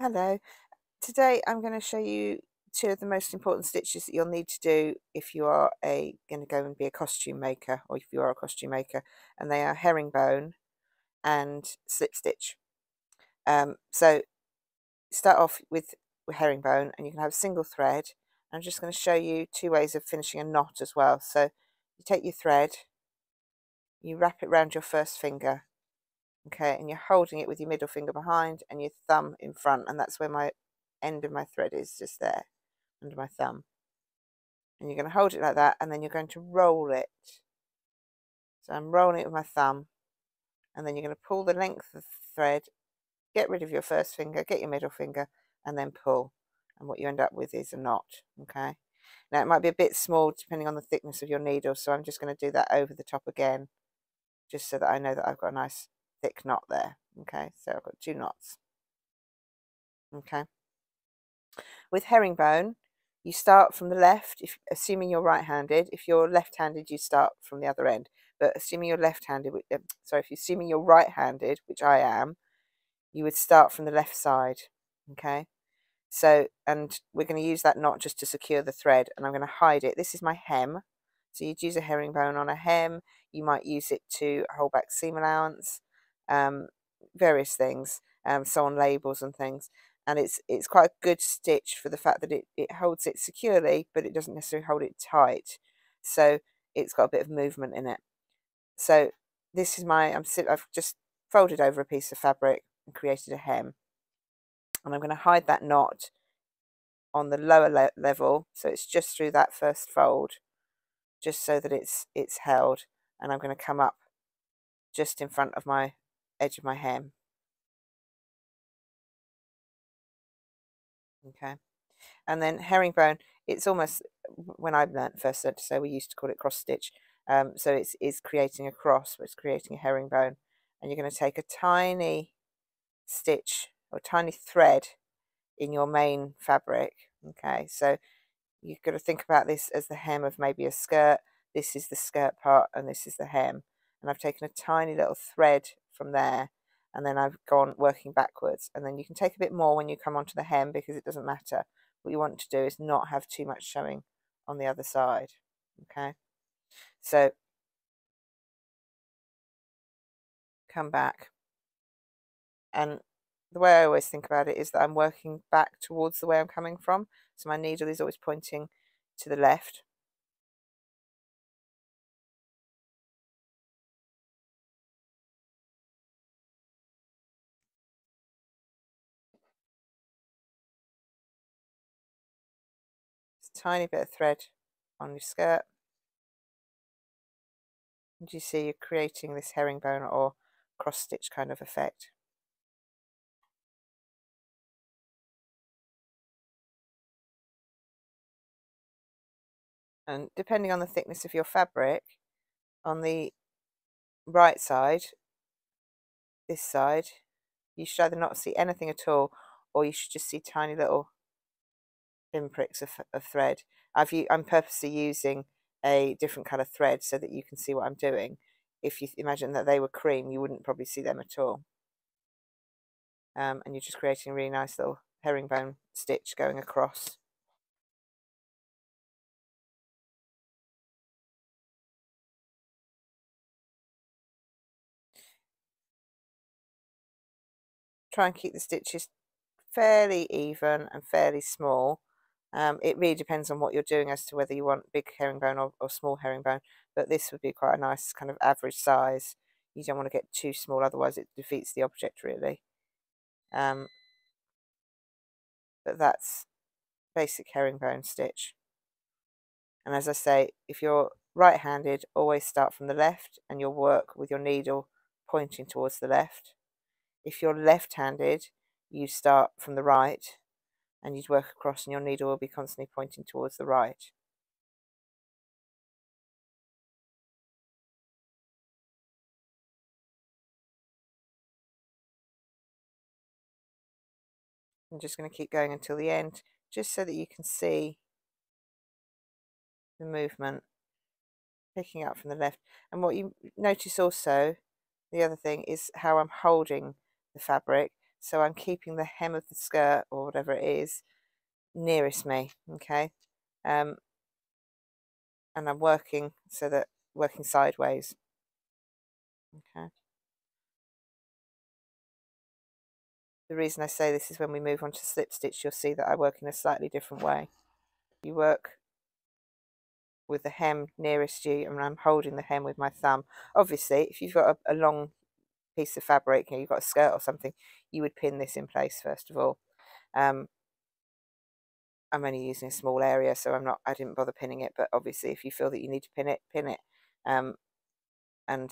Hello. Today I'm going to show you two of the most important stitches that you'll need to do if you are a going to go and be a costume maker or if you are a costume maker and they are herringbone and slip stitch. Um, so start off with, with herringbone and you can have a single thread. I'm just going to show you two ways of finishing a knot as well. So you take your thread, you wrap it around your first finger okay and you're holding it with your middle finger behind and your thumb in front and that's where my end of my thread is just there under my thumb. And you're going to hold it like that and then you're going to roll it. So I'm rolling it with my thumb and then you're going to pull the length of the thread get rid of your first finger get your middle finger and then pull. And what you end up with is a knot okay? Now it might be a bit small depending on the thickness of your needle so I'm just going to do that over the top again just so that I know that I've got a nice thick knot there. Okay, so I've got two knots. Okay. With herringbone, you start from the left, if assuming you're right-handed. If you're left-handed, you start from the other end. But assuming you're left-handed, uh, sorry, if you're assuming you're right-handed, which I am, you would start from the left side. Okay. So, and we're going to use that knot just to secure the thread, and I'm going to hide it. This is my hem. So you'd use a herringbone on a hem. You might use it to hold back seam allowance um, various things, um, sew on labels and things. And it's it's quite a good stitch for the fact that it, it holds it securely, but it doesn't necessarily hold it tight. So it's got a bit of movement in it. So this is my, I'm I've just folded over a piece of fabric and created a hem. And I'm going to hide that knot on the lower le level. So it's just through that first fold, just so that it's, it's held. And I'm going to come up just in front of my edge of my hem. Okay. And then herringbone, it's almost, when I learnt first say, we used to call it cross stitch. Um, so it's, it's creating a cross, but it's creating a herringbone. And you're going to take a tiny stitch or tiny thread in your main fabric. Okay, so you've got to think about this as the hem of maybe a skirt. This is the skirt part and this is the hem. And I've taken a tiny little thread from there and then I've gone working backwards. And then you can take a bit more when you come onto the hem because it doesn't matter. What you want to do is not have too much showing on the other side okay? So come back. And the way I always think about it is that I'm working back towards the way I'm coming from. So my needle is always pointing to the left tiny bit of thread on your skirt. And you see you're creating this herringbone or cross stitch kind of effect. And depending on the thickness of your fabric, on the right side, this side, you should either not see anything at all or you should just see tiny little pinpricks of, of thread. I've I'm purposely using a different colour thread so that you can see what I'm doing. If you imagine that they were cream, you wouldn't probably see them at all. Um, and you're just creating a really nice little herringbone stitch going across. Try and keep the stitches fairly even and fairly small um, it really depends on what you're doing as to whether you want big herringbone or, or small herringbone, but this would be quite a nice kind of average size. You don't want to get too small, otherwise it defeats the object really. Um, but that's basic herringbone stitch. And as I say, if you're right-handed, always start from the left and you'll work with your needle pointing towards the left. If you're left-handed, you start from the right and you'd work across and your needle will be constantly pointing towards the right. I'm just going to keep going until the end just so that you can see the movement picking up from the left and what you notice also the other thing is how I'm holding the fabric so I'm keeping the hem of the skirt or whatever it is nearest me okay? Um, and I'm working so that working sideways. Okay? The reason I say this is when we move on to slip stitch you'll see that I work in a slightly different way. You work with the hem nearest you and I'm holding the hem with my thumb. Obviously if you've got a, a long piece of fabric and you've got a skirt or something you would pin this in place first of all um, I'm only using a small area, so I'm not. I didn't bother pinning it. But obviously, if you feel that you need to pin it, pin it. Um, and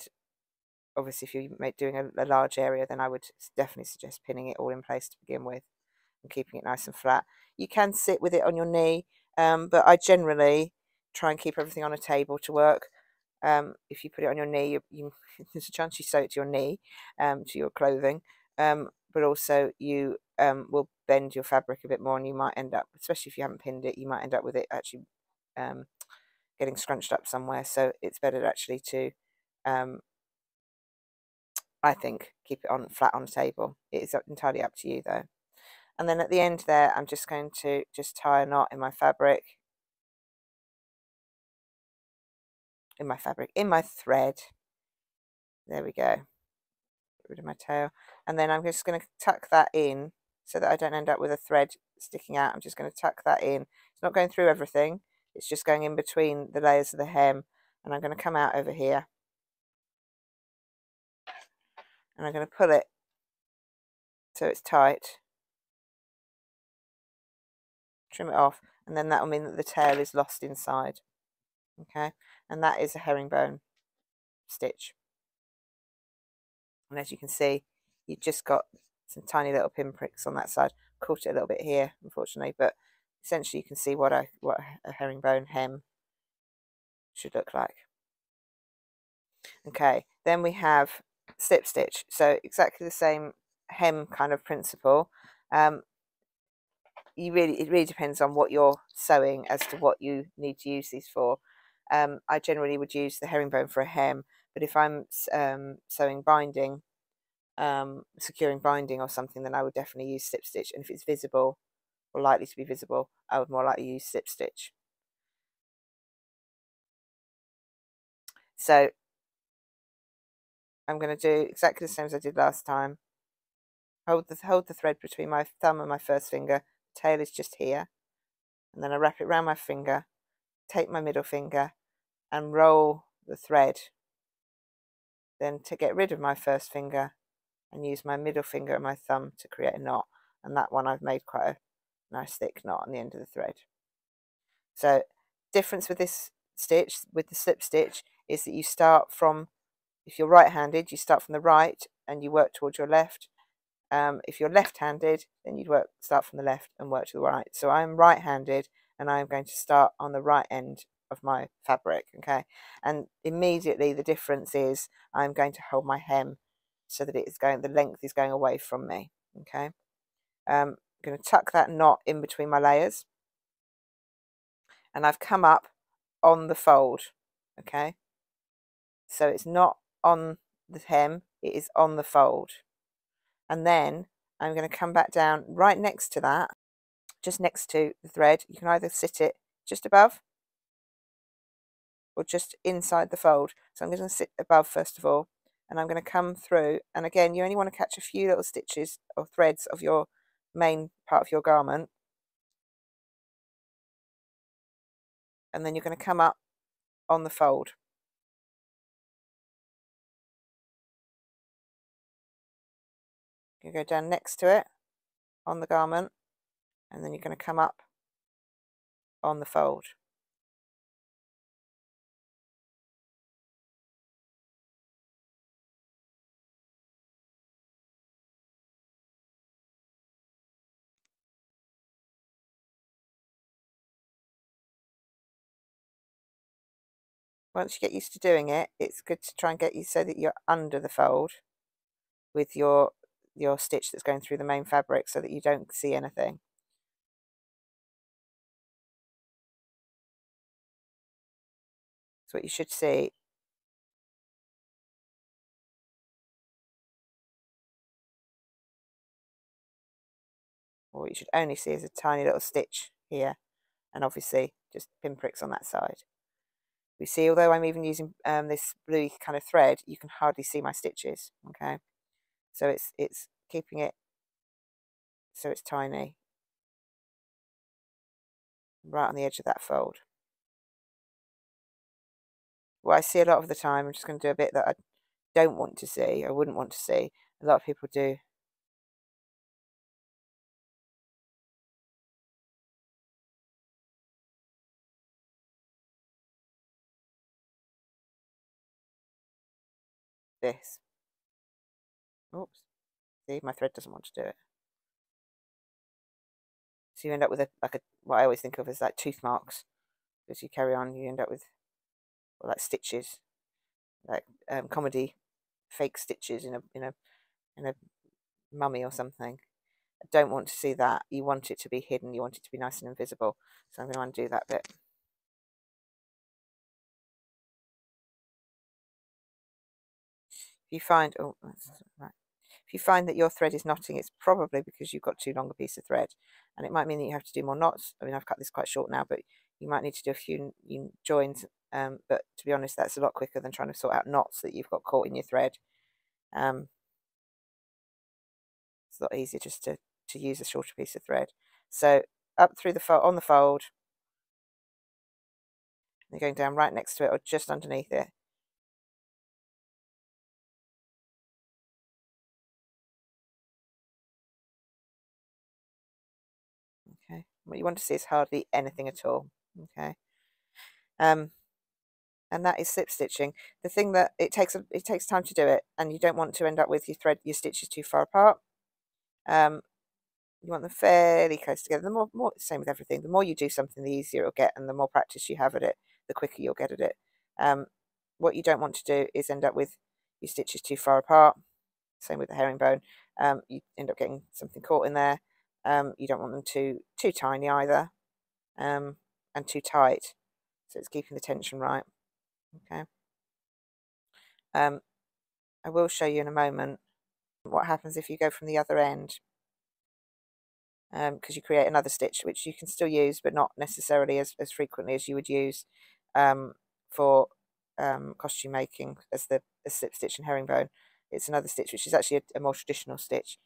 obviously, if you're doing a, a large area, then I would definitely suggest pinning it all in place to begin with, and keeping it nice and flat. You can sit with it on your knee, um, but I generally try and keep everything on a table to work. Um, if you put it on your knee, you, you, there's a chance you sew it to your knee, um, to your clothing. Um, but also you um, will bend your fabric a bit more and you might end up, especially if you haven't pinned it, you might end up with it actually um, getting scrunched up somewhere. So it's better actually to, um, I think, keep it on flat on the table. It is entirely up to you though. And then at the end there, I'm just going to just tie a knot in my fabric. In my fabric, in my thread. There we go. Get rid of my tail. And then I'm just going to tuck that in so that I don't end up with a thread sticking out. I'm just going to tuck that in. It's not going through everything. It's just going in between the layers of the hem. And I'm going to come out over here. And I'm going to pull it so it's tight. Trim it off. And then that will mean that the tail is lost inside. Okay. And that is a herringbone stitch. And as you can see, you've just got some tiny little pinpricks on that side. Caught it a little bit here, unfortunately, but essentially you can see what a what a herringbone hem should look like. Okay, then we have slip stitch. So exactly the same hem kind of principle. Um, you really it really depends on what you're sewing as to what you need to use these for. Um, I generally would use the herringbone for a hem, but if I'm um, sewing binding, um, securing binding or something, then I would definitely use slip stitch. And if it's visible or likely to be visible, I would more likely use slip stitch. So I'm going to do exactly the same as I did last time. Hold the, hold the thread between my thumb and my first finger. Tail is just here. And then I wrap it around my finger, take my middle finger and roll the thread. Then to get rid of my first finger, and use my middle finger and my thumb to create a knot and that one I've made quite a nice thick knot on the end of the thread. So difference with this stitch, with the slip stitch, is that you start from, if you're right-handed, you start from the right and you work towards your left. Um, if you're left-handed, then you'd work start from the left and work to the right. So I'm right-handed and I'm going to start on the right end of my fabric, okay? And immediately the difference is I'm going to hold my hem so that it is going, the length is going away from me, okay? Um, I'm going to tuck that knot in between my layers. And I've come up on the fold, okay? So it's not on the hem, it is on the fold. And then I'm going to come back down right next to that, just next to the thread. You can either sit it just above or just inside the fold. So I'm going to sit above first of all and I'm going to come through and again you only want to catch a few little stitches or threads of your main part of your garment. And then you're going to come up on the fold. You go down next to it on the garment and then you're going to come up on the fold once you get used to doing it, it's good to try and get you so that you're under the fold with your your stitch that's going through the main fabric so that you don't see anything. So what you should see or what you should only see is a tiny little stitch here and obviously just pinpricks on that side. We see, although I'm even using um, this blue kind of thread, you can hardly see my stitches, okay? So it's, it's keeping it so it's tiny, right on the edge of that fold. What I see a lot of the time, I'm just going to do a bit that I don't want to see, I wouldn't want to see. A lot of people do this. Oops. See, my thread doesn't want to do it. So you end up with a like a what I always think of as like tooth marks. As you carry on, you end up with well, like stitches, like um, comedy fake stitches in a in a in a mummy or something. I don't want to see that. You want it to be hidden. You want it to be nice and invisible. So I'm going to undo that bit. If you find, oh, right. If you find that your thread is knotting, it's probably because you've got too long a piece of thread. And it might mean that you have to do more knots. I mean, I've cut this quite short now, but you might need to do a few joins. Um, but to be honest, that's a lot quicker than trying to sort out knots that you've got caught in your thread. Um, it's a lot easier just to, to use a shorter piece of thread. So up through the fold, on the fold, you're going down right next to it or just underneath it. What you want to see is hardly anything at all. Okay, um, and that is slip stitching. The thing that it takes it takes time to do it, and you don't want to end up with your thread your stitches too far apart. Um, you want them fairly close together. The more, more same with everything. The more you do something, the easier it'll get, and the more practice you have at it, the quicker you'll get at it. Um, what you don't want to do is end up with your stitches too far apart. Same with the herringbone. Um, you end up getting something caught in there. Um, you don't want them too too tiny either, um, and too tight. So it's keeping the tension right. Okay. Um, I will show you in a moment what happens if you go from the other end because um, you create another stitch which you can still use but not necessarily as, as frequently as you would use um, for um, costume making as the, slip stitch and herringbone. It's another stitch which is actually a, a more traditional stitch.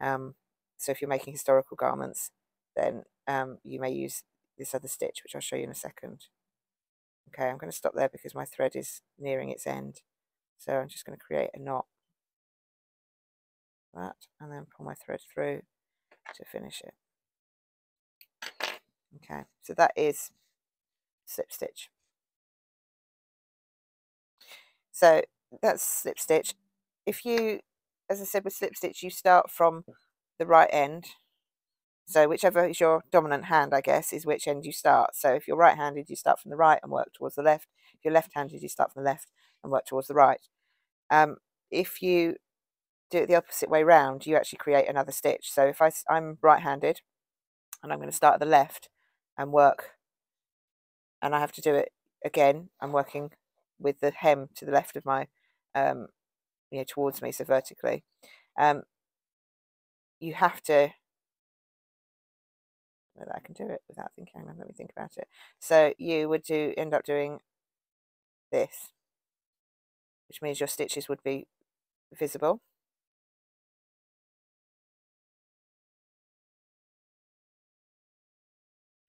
Um, so if you're making historical garments then um, you may use this other stitch which I'll show you in a second. Okay, I'm going to stop there because my thread is nearing its end. So I'm just going to create a knot. That, and then pull my thread through to finish it. Okay, so that is slip stitch. So that's slip stitch. If you, as I said with slip stitch, you start from the right end so whichever is your dominant hand, I guess, is which end you start. So if you're right-handed, you start from the right and work towards the left. If you're left-handed, you start from the left and work towards the right. Um, if you do it the opposite way round, you actually create another stitch. So if I, I'm right-handed and I'm going to start at the left and work, and I have to do it again, I'm working with the hem to the left of my, um, you know, towards me, so vertically. Um, you have to that I can do it without thinking. Let me think about it. So you would do end up doing this, which means your stitches would be visible.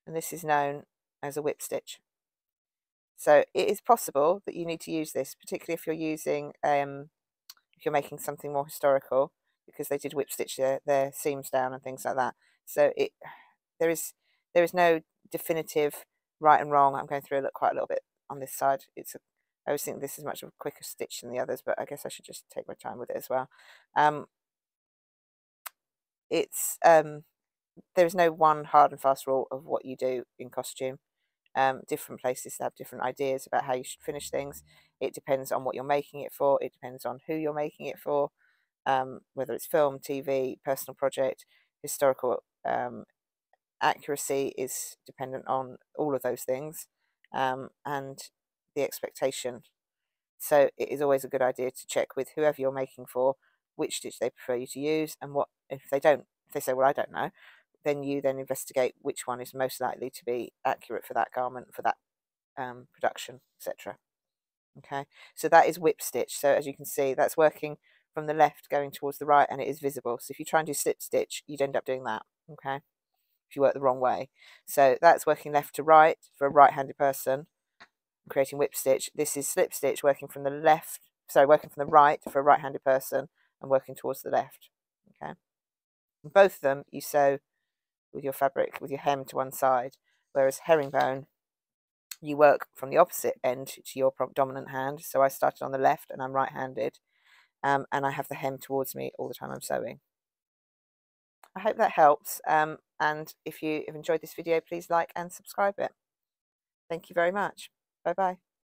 And this is known as a whip stitch. So it is possible that you need to use this, particularly if you're using, um, if you're making something more historical, because they did whip stitch their, their seams down and things like that. So it there is there is no definitive right and wrong. I'm going through a look quite a little bit on this side. It's a, I always think this is much of a quicker stitch than the others, but I guess I should just take my time with it as well. Um, it's um, there is no one hard and fast rule of what you do in costume. Um, different places have different ideas about how you should finish things. It depends on what you're making it for. It depends on who you're making it for, um, whether it's film, TV, personal project, historical um, accuracy is dependent on all of those things um, and the expectation. So it is always a good idea to check with whoever you're making for which stitch they prefer you to use and what if they don't if they say well I don't know then you then investigate which one is most likely to be accurate for that garment, for that um, production, etc. Okay, so that is whip stitch. So as you can see, that's working from the left going towards the right and it is visible. So if you try and do slip stitch, you'd end up doing that. Okay, if you work the wrong way. So that's working left to right for a right-handed person, creating whip stitch. This is slip stitch working from the left, sorry, working from the right for a right-handed person and working towards the left. Okay, and both of them you sew with your fabric, with your hem to one side, whereas herringbone, you work from the opposite end to your dominant hand. So I started on the left and I'm right-handed, um, and I have the hem towards me all the time I'm sewing. I hope that helps, um, and if you have enjoyed this video, please like and subscribe it. Thank you very much. Bye-bye.